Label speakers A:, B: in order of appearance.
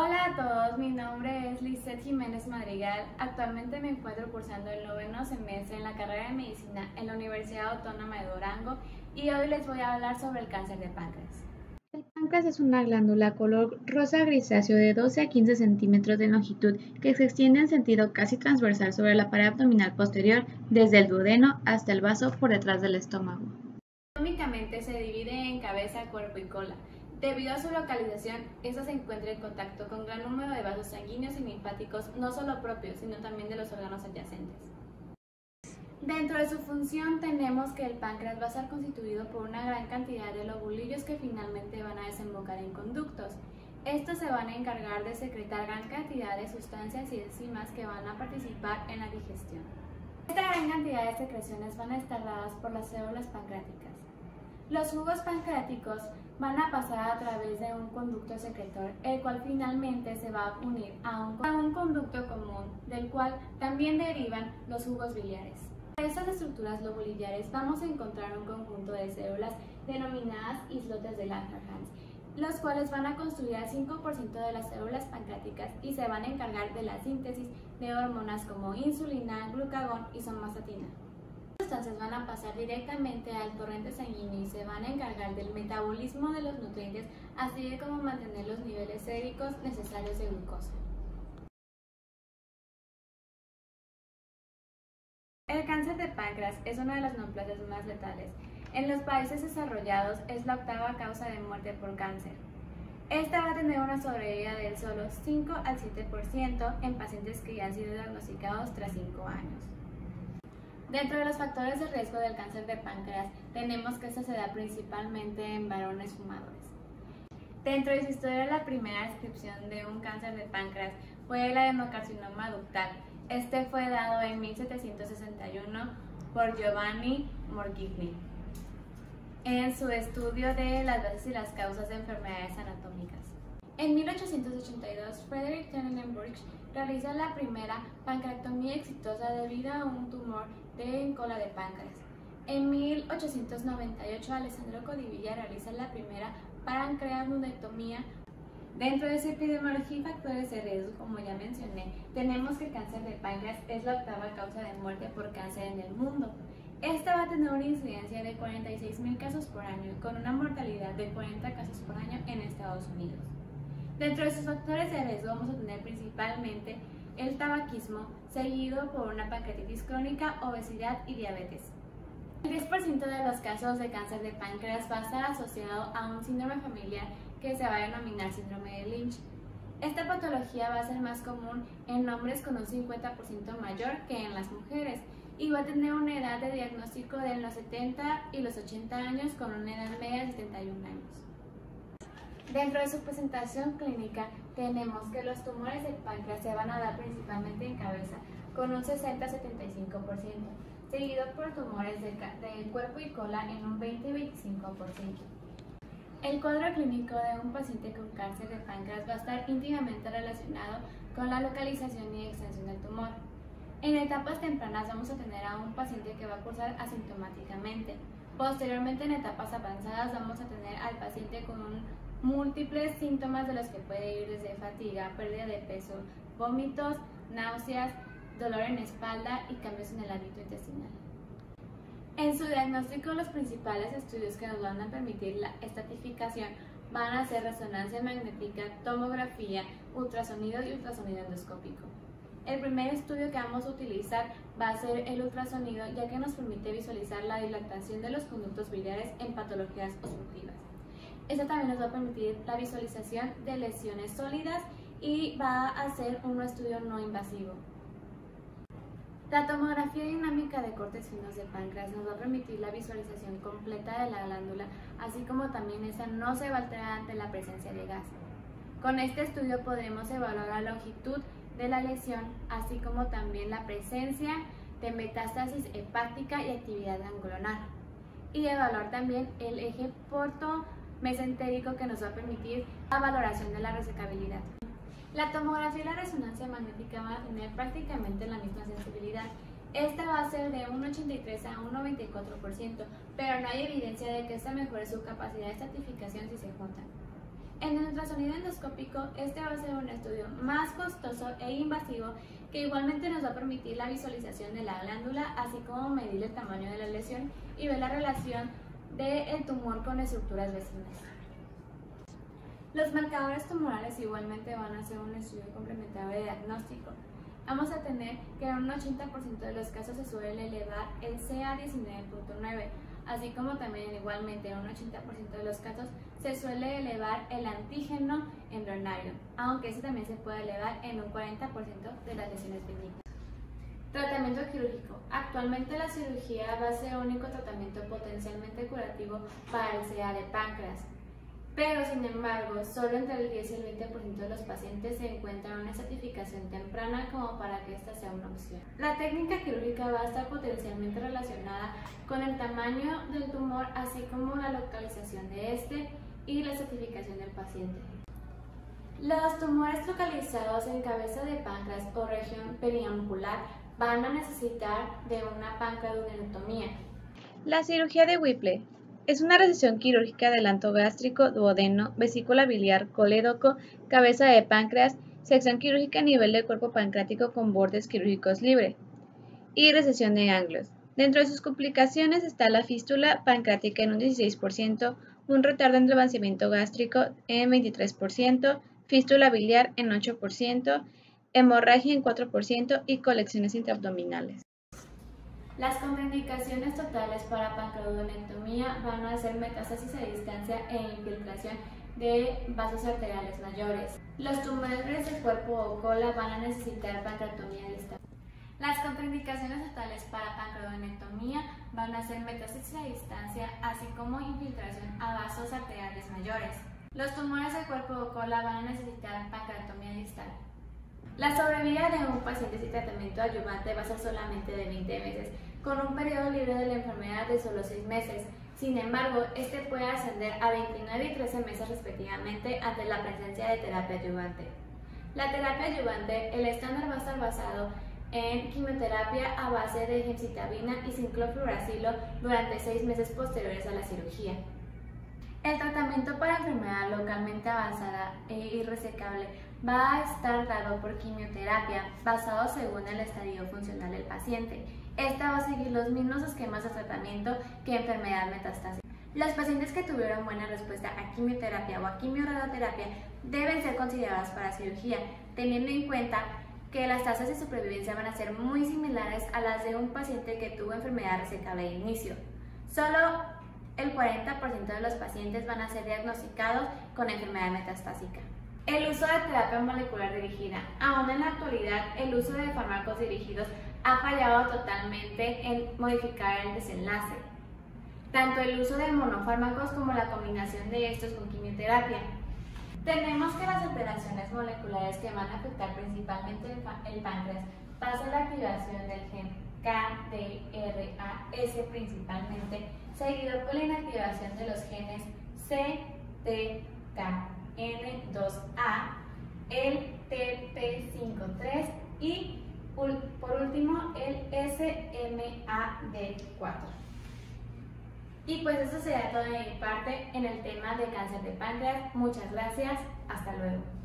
A: Hola a todos, mi nombre es Lizeth Jiménez Madrigal. Actualmente me encuentro cursando el noveno semestre en la carrera de medicina en la Universidad Autónoma de Durango y hoy les voy a hablar sobre el cáncer de páncreas.
B: El páncreas es una glándula color rosa grisáceo de 12 a 15 centímetros de longitud que se extiende en sentido casi transversal sobre la pared abdominal posterior, desde el duodeno hasta el vaso por detrás del estómago.
A: Anatómicamente se divide en cabeza, cuerpo y cola. Debido a su localización, esta se encuentra en contacto con gran número de vasos sanguíneos y linfáticos, no solo propios, sino también de los órganos adyacentes. Dentro de su función tenemos que el páncreas va a estar constituido por una gran cantidad de lobulillos que finalmente van a desembocar en conductos. Estos se van a encargar de secretar gran cantidad de sustancias y enzimas que van a participar en la digestión. Esta gran cantidad de secreciones van a estar dadas por las células pancreáticas. Los jugos pancreáticos van a pasar a través de un conducto secretor, el cual finalmente se va a unir a un, conducto común, del cual también derivan los jugos biliares. En estas estructuras lobulillares vamos a encontrar un conjunto de células denominadas islotes de Langerhans, los cuales van a construir al 5% de las células pancreáticas y se van a encargar de la síntesis de hormonas como insulina, glucagón y somatostatina sustancias van a pasar directamente al torrente sanguíneo y se van a encargar del metabolismo de los nutrientes, así de como mantener los niveles séricos necesarios de glucosa. El cáncer de páncreas es una de las neoplasias más letales. En los países desarrollados es la octava causa de muerte por cáncer. Esta va a tener una sobrevida del solo 5 al 7% en pacientes que ya han sido diagnosticados tras 5 años. Dentro de los factores de riesgo del cáncer de páncreas, tenemos que esta se da principalmente en varones fumadores. Dentro de su historia, la primera descripción de un cáncer de páncreas fue el adenocarcinoma ductal. Este fue dado en 1761 por Giovanni Morgigni en su estudio de las bases y las causas de enfermedades anatómicas. En 1882, Frederick Tenenberg realiza la primera pancreatomía exitosa debido a un tumor de cola de páncreas. En 1898, Alessandro Codivilla realiza la primera pancreatonectomía. Dentro de su epidemiología y factores de riesgo, como ya mencioné, tenemos que el cáncer de páncreas es la octava causa de muerte por cáncer en el mundo. Esta va a tener una incidencia de 46.000 casos por año, con una mortalidad de 40 casos por año en Estados Unidos. Dentro de sus factores de riesgo vamos a tener principalmente el tabaquismo, seguido por una pancreatitis crónica, obesidad y diabetes. El 10% de los casos de cáncer de páncreas va a estar asociado a un síndrome familiar que se va a denominar síndrome de Lynch. Esta patología va a ser más común en hombres con un 50% mayor que en las mujeres y va a tener una edad de diagnóstico de los 70 y los 80 años con una edad media de 71 años. Dentro de su presentación clínica tenemos que los tumores del páncreas se van a dar principalmente en cabeza, con un 60-75%, seguido por tumores del cuerpo y cola en un 20-25%. El cuadro clínico de un paciente con cáncer de páncreas va a estar íntimamente relacionado con la localización y extensión del tumor. En etapas tempranas vamos a tener a un paciente que va a cursar asintomáticamente. Posteriormente, en etapas avanzadas, vamos a tener al paciente con un múltiples síntomas de los que puede ir desde fatiga, pérdida de peso, vómitos, náuseas, dolor en espalda y cambios en el hábito intestinal. En su diagnóstico, los principales estudios que nos van a permitir la estratificación van a ser resonancia magnética, tomografía, ultrasonido y ultrasonido endoscópico. El primer estudio que vamos a utilizar va a ser el ultrasonido, ya que nos permite visualizar la dilatación de los conductos biliares en patologías obstructivas. Esto también nos va a permitir la visualización de lesiones sólidas y va a ser un estudio no invasivo. La tomografía dinámica de cortes finos de páncreas nos va a permitir la visualización completa de la glándula, así como también esa no se va a alterar ante la presencia de gas. Con este estudio podremos evaluar la longitud de la lesión, así como también la presencia de metástasis hepática y actividad ganglionar. Y evaluar también el eje porto mesentérico que nos va a permitir la valoración de la resecabilidad. La tomografía y la resonancia magnética van a tener prácticamente la misma sensibilidad. Esta va a ser de un 83 a un 94%, pero no hay evidencia de que esta mejore su capacidad de estratificación si se juntan. En el ultrasonido endoscópico, este va a ser un estudio más costoso e invasivo que igualmente nos va a permitir la visualización de la glándula, así como medir el tamaño de la lesión y ver la relación del tumor con estructuras vecinas. Los marcadores tumorales igualmente van a ser un estudio complementario de diagnóstico. Vamos a tener que en un 80% de los casos se suele elevar el CA19.9, así como también igualmente en un 80% de los casos se suele elevar el antígeno embrionario, aunque ese también se puede elevar en un 40% de las lesiones benignas. Tratamiento quirúrgico. Actualmente la cirugía va a ser el único tratamiento potencialmente curativo para el CA de páncreas pero sin embargo, solo entre el 10 y el 20% de los pacientes se encuentran una certificación temprana como para que esta sea una opción. La técnica quirúrgica va a estar potencialmente relacionada con el tamaño del tumor, así como la localización de este y la certificación del paciente. Los tumores localizados en cabeza de páncreas o región periambular van a necesitar de una pancreaduodenotomía.
B: La cirugía de Whipple es una recesión quirúrgica del anto gástrico, duodeno, vesícula biliar, colédoco, cabeza de páncreas, sección quirúrgica a nivel del cuerpo pancreático con bordes quirúrgicos libre y recesión de ganglios. Dentro de sus complicaciones está la fístula pancreática en un 16%, un retardo en el avancimiento gástrico en 23%, fístula biliar en 8%, hemorragia en 4% y colecciones intraabdominales.
A: Las contraindicaciones totales para pancreaduodectomía van a ser metástasis a distancia e infiltración de vasos arteriales mayores. Los tumores del cuerpo o cola van a necesitar pancreatomía distal. Las contraindicaciones totales para pancreaduodectomía van a ser metástasis a distancia, así como infiltración a vasos arteriales mayores. Los tumores del cuerpo o cola van a necesitar pancreatomía distal. La sobrevida de un paciente sin tratamiento adyuvante va a ser solamente de 20 meses, con un periodo libre de la enfermedad de solo 6 meses. Sin embargo, este puede ascender a 29 y 13 meses respectivamente ante la presencia de terapia adyuvante. La terapia adyuvante, el estándar va a estar basado en quimioterapia a base de gemcitabina y cinclofluoracilo durante 6 meses posteriores a la cirugía. El tratamiento para enfermedad localmente avanzada e irresecable va a estar dado por quimioterapia basado según el estadio funcional del paciente. Esta va a seguir los mismos esquemas de tratamiento que enfermedad metastásica. Los pacientes que tuvieron buena respuesta a quimioterapia o a quimioradioterapia deben ser considerados para cirugía, teniendo en cuenta que las tasas de supervivencia van a ser muy similares a las de un paciente que tuvo enfermedad resecable de inicio. Solo el 40% de los pacientes van a ser diagnosticados con enfermedad metastásica. El uso de terapia molecular dirigida. Aún en la actualidad, el uso de fármacos dirigidos ha fallado totalmente en modificar el desenlace. Tanto el uso de monofármacos como la combinación de estos con quimioterapia. Tenemos que las alteraciones moleculares que van a afectar principalmente el páncreas pasan la activación del gen KDRAS principalmente seguido por la inactivación de los genes C, T, K, N2A, el TP53 y por último el SMAD4. Y pues eso sería todo de mi parte en el tema de cáncer de páncreas. Muchas gracias. Hasta luego.